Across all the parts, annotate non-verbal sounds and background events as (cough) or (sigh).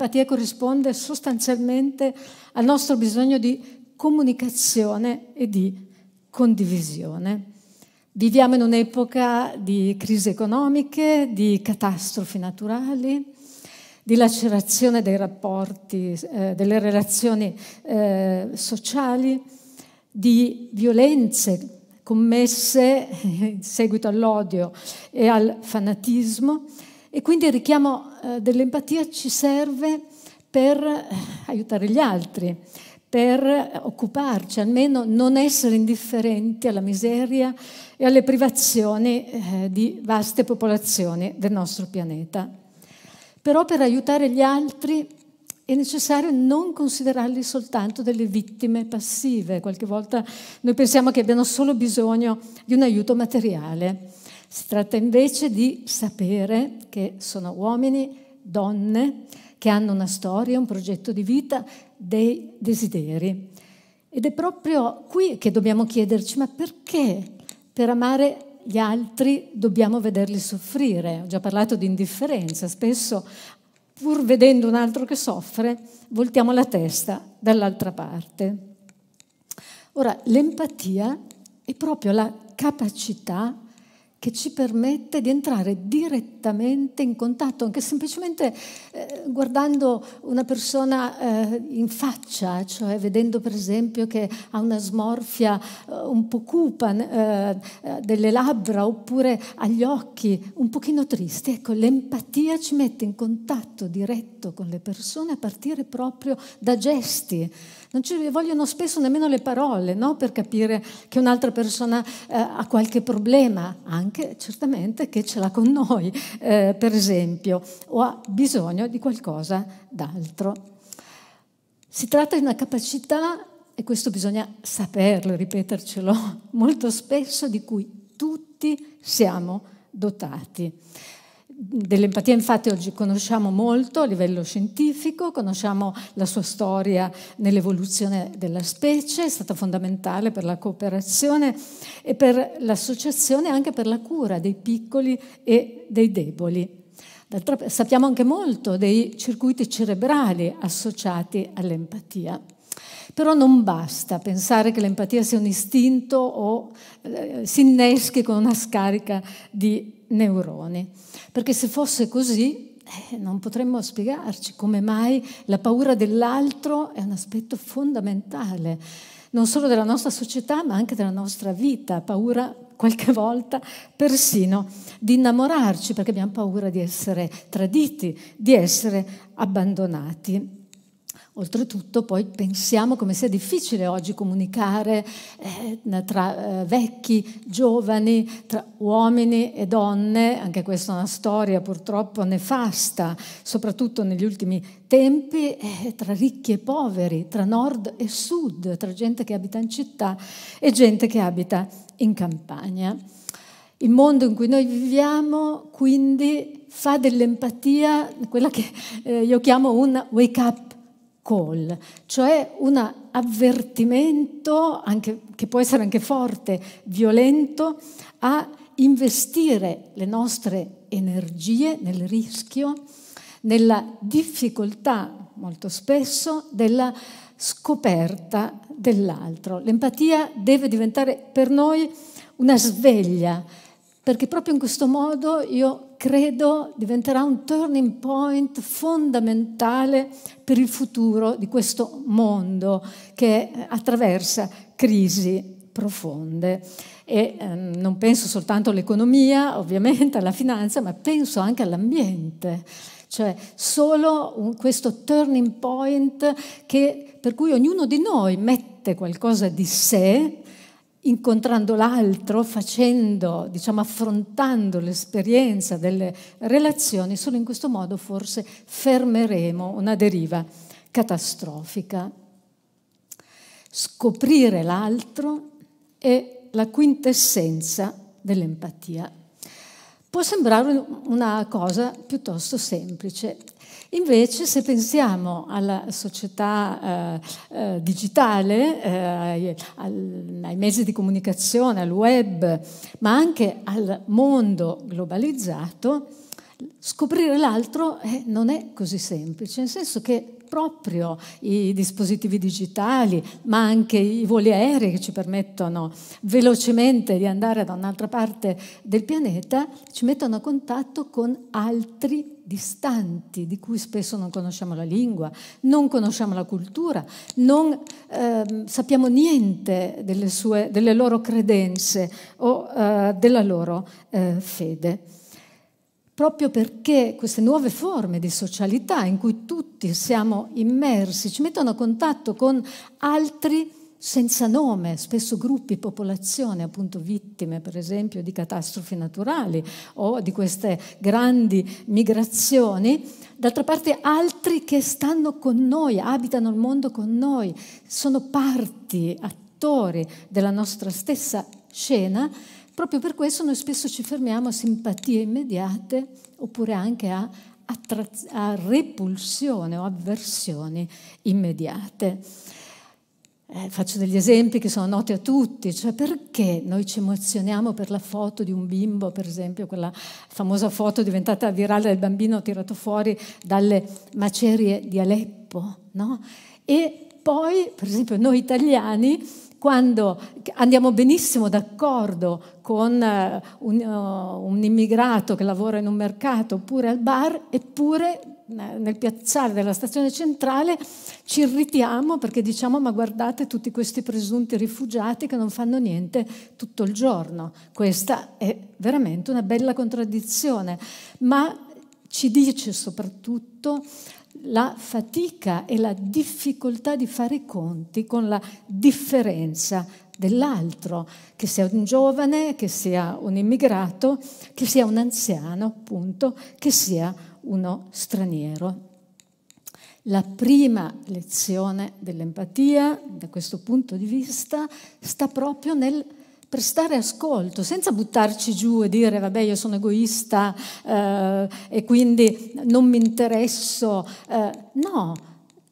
Empatia corrisponde sostanzialmente al nostro bisogno di comunicazione e di condivisione. Viviamo in un'epoca di crisi economiche, di catastrofi naturali, di lacerazione dei rapporti, eh, delle relazioni eh, sociali, di violenze commesse (laughs) in seguito all'odio e al fanatismo e quindi il richiamo eh, dell'empatia ci serve per eh, aiutare gli altri, per occuparci, almeno non essere indifferenti alla miseria e alle privazioni eh, di vaste popolazioni del nostro pianeta. Però per aiutare gli altri è necessario non considerarli soltanto delle vittime passive. Qualche volta noi pensiamo che abbiano solo bisogno di un aiuto materiale. Si tratta invece di sapere che sono uomini, donne, che hanno una storia, un progetto di vita, dei desideri. Ed è proprio qui che dobbiamo chiederci, ma perché per amare gli altri dobbiamo vederli soffrire? Ho già parlato di indifferenza, spesso pur vedendo un altro che soffre, voltiamo la testa dall'altra parte. Ora, l'empatia è proprio la capacità che ci permette di entrare direttamente in contatto, anche semplicemente eh, guardando una persona eh, in faccia, cioè vedendo per esempio che ha una smorfia eh, un po' cupa eh, eh, delle labbra oppure agli occhi un pochino tristi. Ecco, l'empatia ci mette in contatto diretto con le persone a partire proprio da gesti. Non ci vogliono spesso nemmeno le parole no? per capire che un'altra persona eh, ha qualche problema, anche certamente che ce l'ha con noi, eh, per esempio, o ha bisogno di qualcosa d'altro. Si tratta di una capacità, e questo bisogna saperlo, ripetercelo (laughs) molto spesso, di cui tutti siamo dotati. Dell'empatia infatti oggi conosciamo molto a livello scientifico, conosciamo la sua storia nell'evoluzione della specie, è stata fondamentale per la cooperazione e per l'associazione anche per la cura dei piccoli e dei deboli. sappiamo anche molto dei circuiti cerebrali associati all'empatia. Però non basta pensare che l'empatia sia un istinto o eh, si inneschi con una scarica di neuroni. Perché se fosse così eh, non potremmo spiegarci come mai la paura dell'altro è un aspetto fondamentale, non solo della nostra società, ma anche della nostra vita. Paura qualche volta persino di innamorarci perché abbiamo paura di essere traditi, di essere abbandonati. Oltretutto poi pensiamo come sia difficile oggi comunicare eh, tra eh, vecchi, giovani, tra uomini e donne, anche questa è una storia purtroppo nefasta, soprattutto negli ultimi tempi, eh, tra ricchi e poveri, tra nord e sud, tra gente che abita in città e gente che abita in campagna. Il mondo in cui noi viviamo quindi fa dell'empatia quella che eh, io chiamo un wake up call, cioè un avvertimento anche, che può essere anche forte, violento, a investire le nostre energie nel rischio, nella difficoltà molto spesso della scoperta dell'altro. L'empatia deve diventare per noi una sveglia, perché proprio in questo modo io credo diventerà un turning point fondamentale per il futuro di questo mondo che attraversa crisi profonde. E eh, non penso soltanto all'economia, ovviamente, alla finanza, ma penso anche all'ambiente. Cioè solo un, questo turning point che, per cui ognuno di noi mette qualcosa di sé incontrando l'altro, facendo, diciamo, affrontando l'esperienza delle relazioni, solo in questo modo forse fermeremo una deriva catastrofica. Scoprire l'altro è la quintessenza dell'empatia. Può sembrare una cosa piuttosto semplice, Invece, se pensiamo alla società eh, eh, digitale, eh, ai, ai mezzi di comunicazione, al web, ma anche al mondo globalizzato, Scoprire l'altro eh, non è così semplice, nel senso che proprio i dispositivi digitali, ma anche i voli aerei che ci permettono velocemente di andare da un'altra parte del pianeta, ci mettono a contatto con altri distanti, di cui spesso non conosciamo la lingua, non conosciamo la cultura, non eh, sappiamo niente delle, sue, delle, loro credenze o eh, della loro eh, fede proprio perché queste nuove forme di socialità in cui tutti siamo immersi ci mettono a contatto con altri senza nome, spesso gruppi, popolazioni, appunto vittime per esempio di catastrofi naturali o di queste grandi migrazioni, d'altra parte altri che stanno con noi, abitano il mondo con noi, sono parti, attori della nostra stessa scena Proprio per questo noi spesso ci fermiamo a simpatie immediate oppure anche a, a repulsione o avversioni immediate. Eh, faccio degli esempi che sono noti a tutti, cioè perché noi ci emozioniamo per la foto di un bimbo, per esempio quella famosa foto diventata virale del bambino tirato fuori dalle macerie di Aleppo, no? E poi, per esempio, noi italiani quando andiamo benissimo d'accordo con eh, un, uh, un, immigrato che lavora in un mercato oppure al bar, eppure eh, nel piazzale della stazione centrale ci irritiamo perché diciamo ma guardate tutti questi presunti rifugiati che non fanno niente tutto il giorno. Questa è veramente una bella contraddizione, ma ci dice soprattutto la fatica e la difficoltà di fare i conti con la differenza dell'altro, che sia un giovane, che sia un immigrato, che sia un anziano, appunto, che sia uno straniero. La prima lezione dell'empatia, da questo punto di vista, sta proprio nel prestare ascolto, senza buttarci giù e dire vabbè io sono egoista eh, e quindi non mi interesso. Eh, no,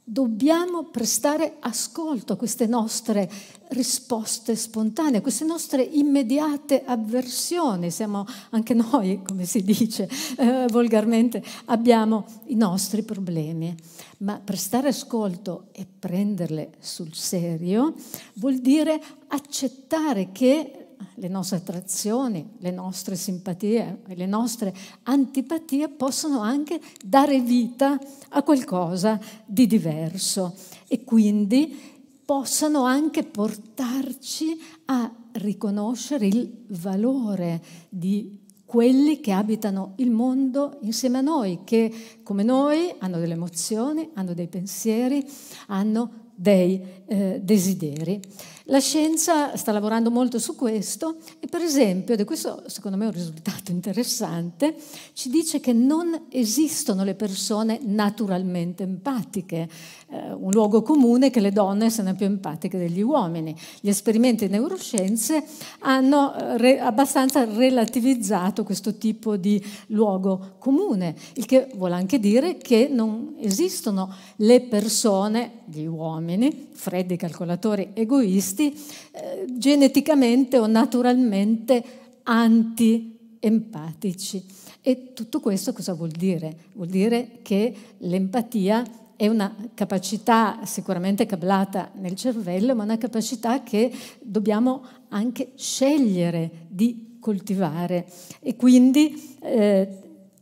dobbiamo prestare ascolto a queste nostre risposte spontanee, a queste nostre immediate avversioni. Siamo anche noi, come si dice eh, volgarmente, abbiamo i nostri problemi. Ma prestare ascolto e prenderle sul serio vuol dire accettare che le nostre attrazioni, le nostre simpatie e le nostre antipatie possono anche dare vita a qualcosa di diverso e quindi possano anche portarci a riconoscere il valore di quelli che abitano il mondo insieme a noi, che come noi hanno delle emozioni, hanno dei pensieri, hanno dei eh, desideri. La scienza sta lavorando molto su questo e per esempio, ed è questo secondo me è un risultato interessante, ci dice che non esistono le persone naturalmente empatiche, eh, un luogo comune che le donne siano più empatiche degli uomini. Gli esperimenti di neuroscienze hanno eh, re, abbastanza relativizzato questo tipo di luogo comune, il che vuole anche dire che non esistono le persone, gli uomini, freddi calcolatori egoisti, eh, geneticamente o naturalmente anti-empatici. E tutto questo cosa vuol dire? Vuol dire che l'empatia è una capacità sicuramente cablata nel cervello, ma una capacità che dobbiamo anche scegliere di coltivare. E quindi, eh,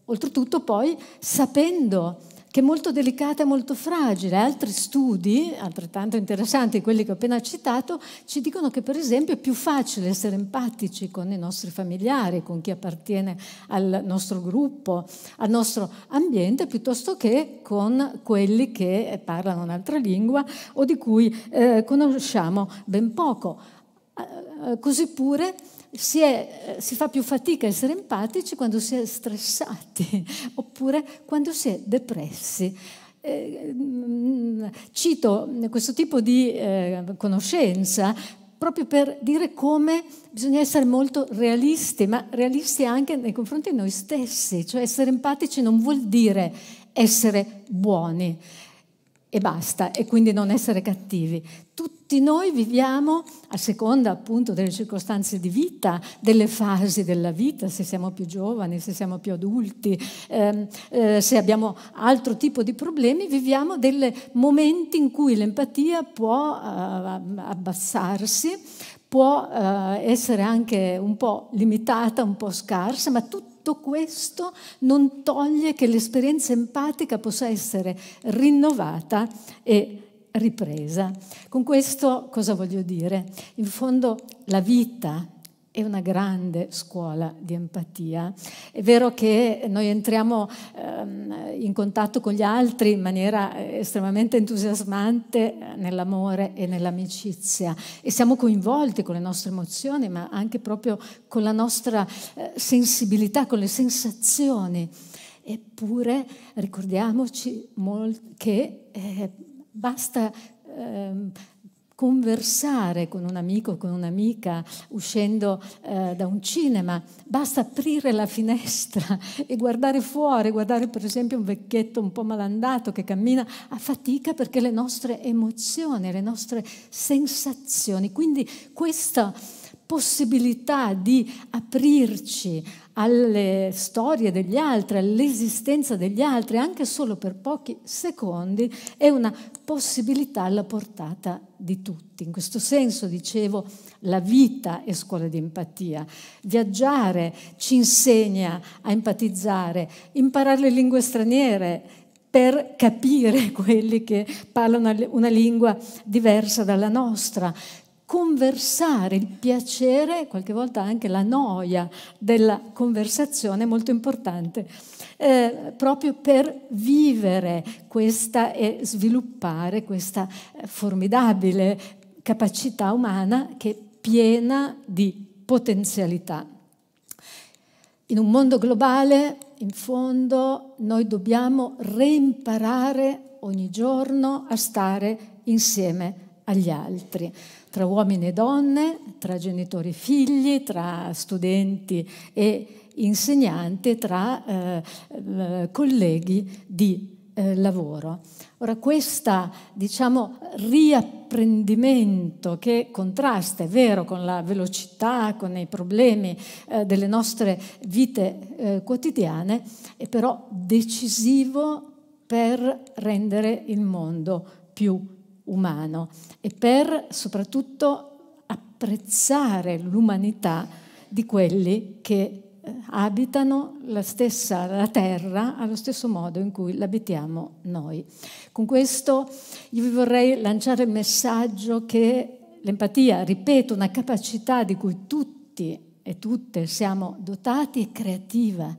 oltretutto, poi sapendo che è molto delicata e molto fragile. Altri studi, altrettanto interessanti, quelli che ho appena citato, ci dicono che per esempio è più facile essere empatici con i nostri familiari, con chi appartiene al nostro gruppo, al nostro ambiente, piuttosto che con quelli che parlano un'altra lingua o di cui eh, conosciamo ben poco. Eh, così pure si, è, si, fa più fatica a essere empatici quando si è stressati (laughs) oppure quando si è depressi. Eh, cito questo tipo di eh, conoscenza proprio per dire come bisogna essere molto realisti, ma realisti anche nei confronti di noi stessi, cioè essere empatici non vuol dire essere buoni e basta, e quindi non essere cattivi. Tutti tutti noi viviamo, a seconda appunto delle circostanze di vita, delle fasi della vita, se siamo più giovani, se siamo più adulti, ehm, eh, se abbiamo altro tipo di problemi, viviamo dei momenti in cui l'empatia può eh, abbassarsi, può eh, essere anche un po' limitata, un po' scarsa, ma tutto questo non toglie che l'esperienza empatica possa essere rinnovata e ripresa. Con questo cosa voglio dire? In fondo la vita è una grande scuola di empatia. È vero che noi entriamo ehm, in contatto con gli altri in maniera estremamente entusiasmante nell'amore e nell'amicizia e siamo coinvolti con le nostre emozioni, ma anche proprio con la nostra eh, sensibilità, con le sensazioni. Eppure ricordiamoci che eh, Basta eh, conversare con un amico, con un'amica, uscendo eh, da un cinema, basta aprire la finestra (laughs) e guardare fuori, guardare per esempio un vecchietto un po' malandato che cammina. A fatica perché le nostre emozioni, le nostre sensazioni, quindi questa possibilità di aprirci alle storie degli altri, all'esistenza degli altri, anche solo per pochi secondi, è una possibilità alla portata di tutti. In questo senso, dicevo, la vita è scuola di empatia. Viaggiare ci insegna a empatizzare, imparare le lingue straniere per capire (laughs) quelli che parlano una lingua diversa dalla nostra, conversare, il piacere, qualche volta anche la noia della conversazione è molto importante, eh, proprio per vivere questa e sviluppare questa eh, formidabile capacità umana che è piena di potenzialità. In un mondo globale, in fondo, noi dobbiamo reimparare ogni giorno a stare insieme agli altri tra uomini e donne, tra genitori e figli, tra studenti e insegnanti, tra eh, eh, colleghi di eh, lavoro. Ora, questo diciamo, riapprendimento che contrasta, è vero, con la velocità, con i problemi eh, delle nostre vite eh, quotidiane, è però decisivo per rendere il mondo più umano e per soprattutto apprezzare l'umanità di quelli che eh, abitano la stessa la terra allo stesso modo in cui l'abitiamo noi. Con questo io vi vorrei lanciare il messaggio che l'empatia, ripeto, una capacità di cui tutti e tutte siamo dotati, è creativa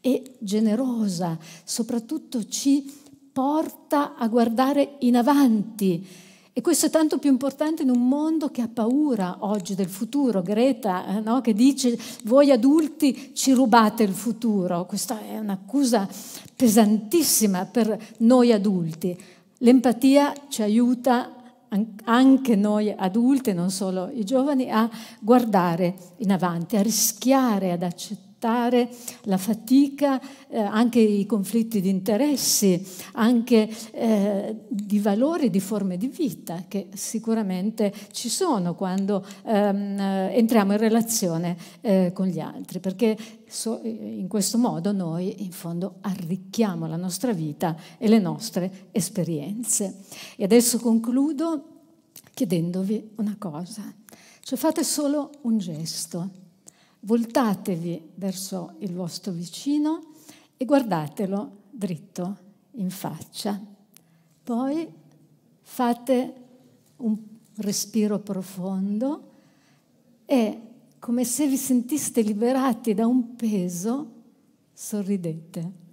e generosa, soprattutto ci porta a guardare in avanti. E questo è tanto più importante in un mondo che ha paura oggi del futuro. Greta, eh, no? che dice voi adulti ci rubate il futuro. Questa è un'accusa pesantissima per noi adulti. L'empatia ci aiuta anche noi adulti, non solo i giovani, a guardare in avanti, a rischiare, ad accettare accettare la fatica, eh, anche i conflitti di interessi, anche eh, di valori, di forme di vita che sicuramente ci sono quando ehm, entriamo in relazione eh, con gli altri, perché so, in questo modo noi in fondo arricchiamo la nostra vita e le nostre esperienze. E adesso concludo chiedendovi una cosa, cioè fate solo un gesto voltatevi verso il vostro vicino e guardatelo dritto in faccia. Poi fate un respiro profondo e come se vi sentiste liberati da un peso, sorridete.